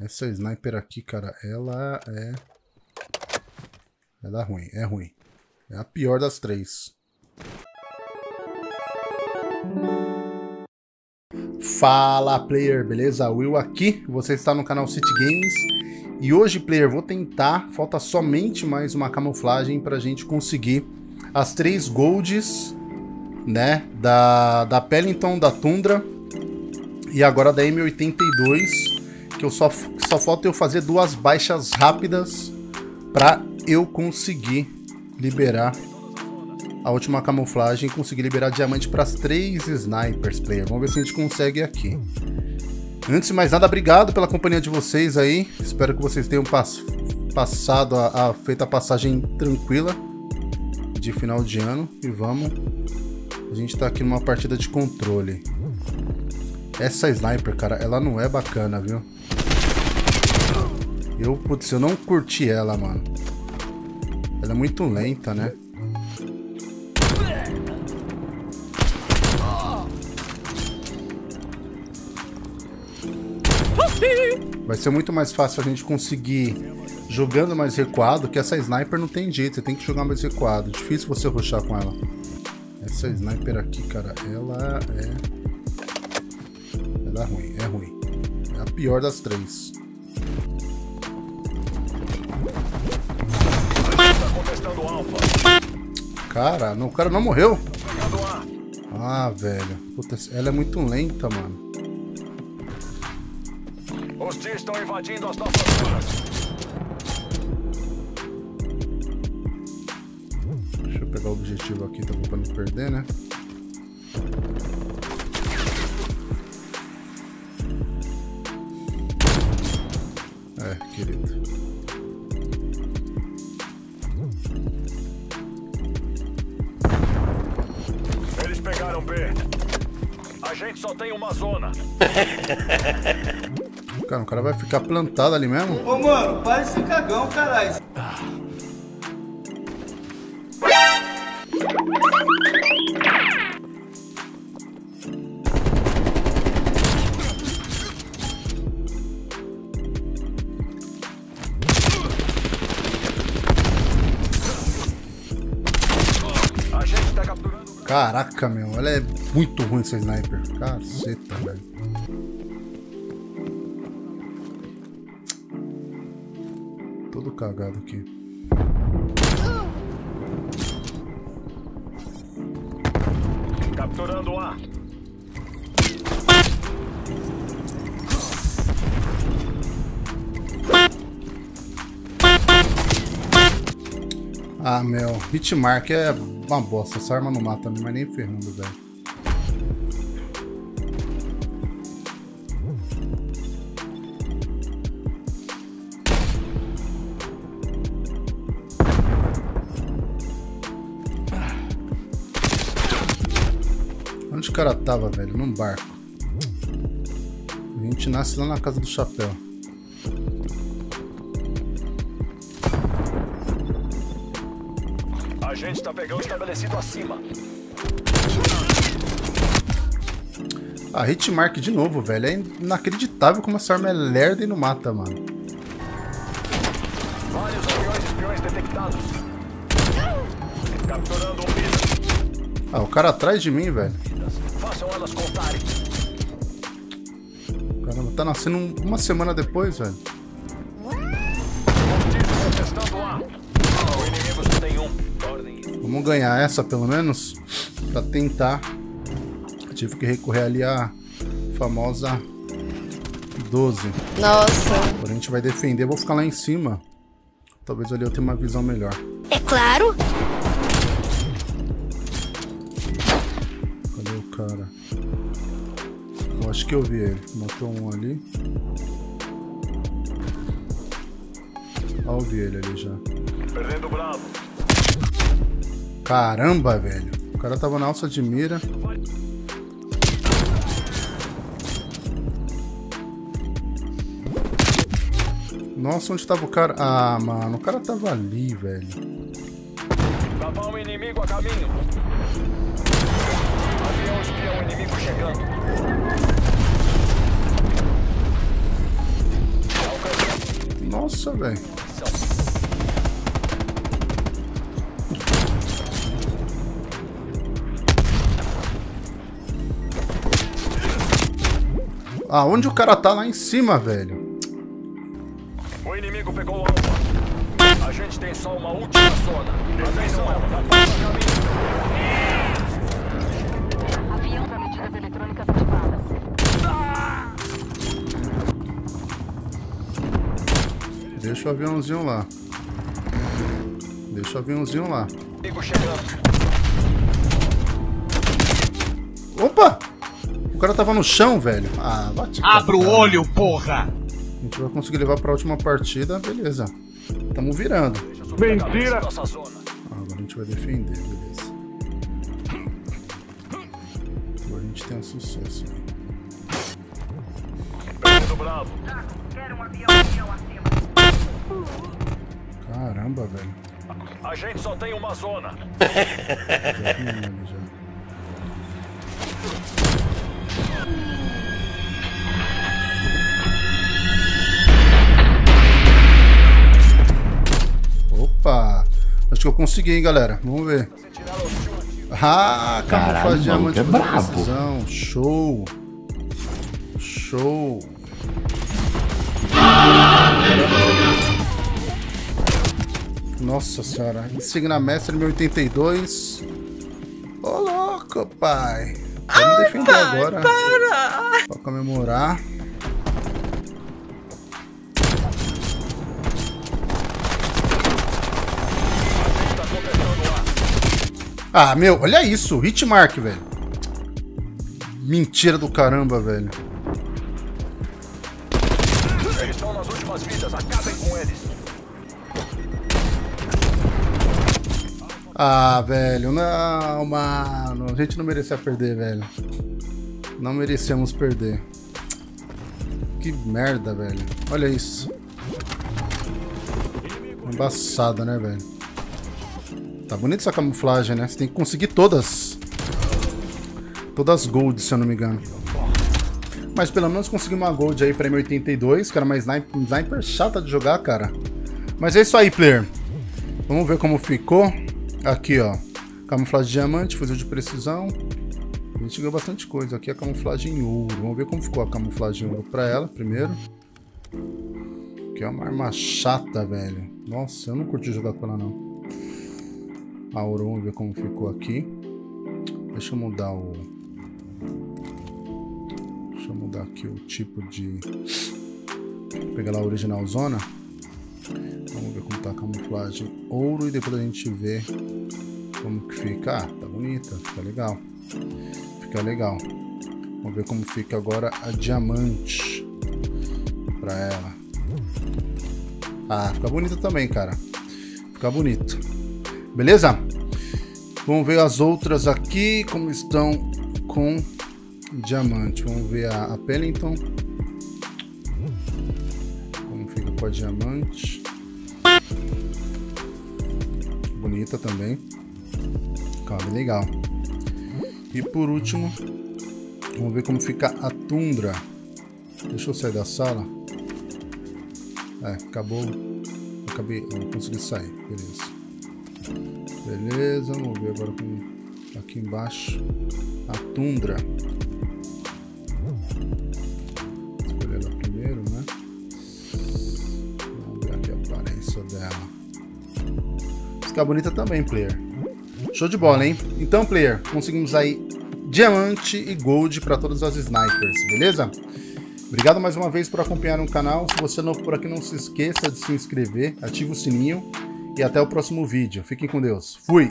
Essa sniper aqui, cara, ela é... Ela é ruim, é ruim. É a pior das três. Fala, player, beleza? Will aqui, você está no canal City Games. E hoje, player, vou tentar, falta somente mais uma camuflagem para a gente conseguir as três golds, né, da, da Pellington, da Tundra e agora da M82 que eu só, só falta eu fazer duas baixas rápidas para eu conseguir liberar a última camuflagem e conseguir liberar diamante para as três snipers, player. Vamos ver se a gente consegue aqui. Antes de mais nada, obrigado pela companhia de vocês aí. Espero que vocês tenham pass passado a, a feita a passagem tranquila de final de ano. E vamos. A gente está aqui numa partida de controle. Essa sniper, cara, ela não é bacana, viu? Eu, putz, eu não curti ela, mano. Ela é muito lenta, né? Vai ser muito mais fácil a gente conseguir jogando mais recuado, que essa sniper não tem jeito, você tem que jogar mais recuado. Difícil você rushar com ela. Essa sniper aqui, cara, ela é... Ela é ruim, é ruim. É a pior das três. Cara, não, o cara não morreu. Ah, velho. Puta, ela é muito lenta, mano. Os tios estão invadindo as nossas zonas. Deixa eu pegar o objetivo aqui, tá pra não perder, né? A gente só tem uma zona. Cara, o cara vai ficar plantado ali mesmo? Ô, mano, para esse cagão, caralho. Caraca, meu. Ela é muito ruim essa sniper. Caceta, velho. Todo cagado aqui. Capturando A. Ah, meu. Hitmark é uma bosta. Essa arma não mata, mas nem ferrando, velho. Onde o cara tava, velho? Num barco. A gente nasce lá na casa do chapéu. A gente tá pegando estabelecido acima. A ah, Hitmark de novo, velho. É inacreditável como essa arma é lerda e não mata, mano. Vários aviões espiões detectados. Capturando um Ah, o cara atrás de mim, velho. Façam elas contarem. Caramba, tá nascendo uma semana depois, velho. Vamos ganhar essa pelo menos. Pra tentar. Tive que recorrer ali a famosa 12. Nossa. Agora a gente vai defender. Vou ficar lá em cima. Talvez ali eu tenha uma visão melhor. É claro. Cadê o cara? Eu acho que eu vi ele. Matou um ali. Ah, eu vi ele ali já. Perdendo bravo. Caramba, velho. O cara tava na alça de mira. Nossa, onde tava o cara? Ah, mano, o cara tava ali, velho. Tava um inimigo a caminho. Avião espião inimigo chegando. Nossa, velho. Aonde o cara tá lá em cima, velho? O inimigo pegou o alvo. A gente tem só uma última zona. Atenção, caminho. Avião para medidas eletrônicas ativadas. Deixa o aviãozinho lá. Deixa o aviãozinho lá. Opa! O cara tava no chão, velho. Ah, bate. Abra o olho, porra! A gente vai conseguir levar pra última partida, beleza. Tamo virando. Mentira! Nossa zona. Ah, agora a gente vai defender, beleza. Agora a gente tem um sucesso Bravo. Caramba, velho. A gente só tem uma zona. Já ele já. Opa! Acho que eu consegui, hein, galera. Vamos ver. Ah, camuflagem diamante é brabo. precisão. Show! Show! Nossa senhora, Insignia Mestre 1082. Ô louco, pai! Vamos defender agora. Pra comemorar. Ah, meu, olha isso, Hitmark, velho. Mentira do caramba, velho. Eles estão nas últimas vidas. Acabem com eles. Ah, velho, não, mano. A gente não merecia perder, velho. Não merecemos perder. Que merda, velho. Olha isso. Embaçada, né, velho? Tá bonita essa camuflagem, né? Você tem que conseguir todas. Todas gold, se eu não me engano. Mas pelo menos conseguimos uma gold aí M82, que era uma sniper, sniper chata de jogar, cara. Mas é isso aí, player. Vamos ver como ficou. Aqui, ó. Camuflagem de diamante, fuzil de precisão. A gente ganhou bastante coisa. Aqui é a camuflagem em ouro. Vamos ver como ficou a camuflagem em ouro pra ela, primeiro. Que é uma arma chata, velho. Nossa, eu não curti jogar com ela, não. A ouro, vamos ver como ficou aqui. Deixa eu mudar o... Deixa eu mudar aqui o tipo de... Vou pegar lá a original zona. Vamos ver como tá a camuflagem ouro e depois a gente vê como que fica. Ah, tá bonita, fica legal. Fica legal. Vamos ver como fica agora a diamante pra ela. Ah, fica bonita também, cara. Fica bonito. Beleza? Vamos ver as outras aqui, como estão com diamante. Vamos ver a, a Pellington. Como fica com a diamante. Bonita também. Cabe legal. E por último, vamos ver como fica a Tundra. Deixa eu sair da sala. É, acabou. Acabei, não consegui sair. Beleza. Beleza, vamos ver agora aqui embaixo a Tundra. Fica bonita também, player. Show de bola, hein? Então, player, conseguimos aí diamante e gold para todas as snipers, beleza? Obrigado mais uma vez por acompanhar o canal. Se você é novo por aqui, não se esqueça de se inscrever, ative o sininho e até o próximo vídeo. Fiquem com Deus. Fui!